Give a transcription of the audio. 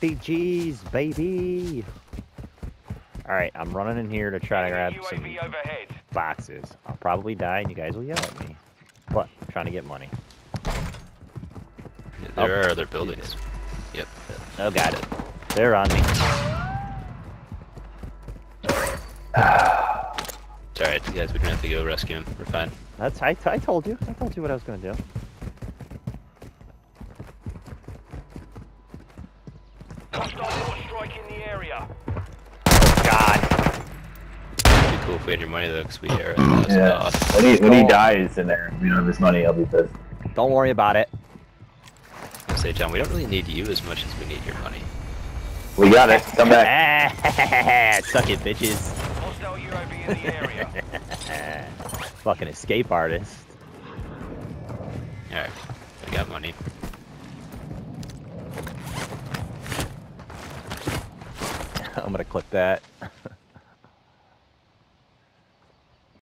RPGs, baby. All right, I'm running in here to try to grab some overhead. boxes. I'll probably die, and you guys will yell at me. But I'm trying to get money. There Oh. are other buildings. Yep. Oh, got it. They're on me. It's alright, you guys. We don't have to go rescue him. We're fine. That's I, I told you. I told you what I was gonna do. Hostile mortar strike in the area. God. It'd be cool if we had your money though, because we are a Yeah. off. When he when he dies in there, we don't have his money. I'll be pissed. Don't worry about it. I Say, John, we don't really need you as much as we need your money. We got it. Come back. Suck it, bitches. Hostile UAV in the area. Fucking escape artist. Alright, we got money. I'm gonna clip that.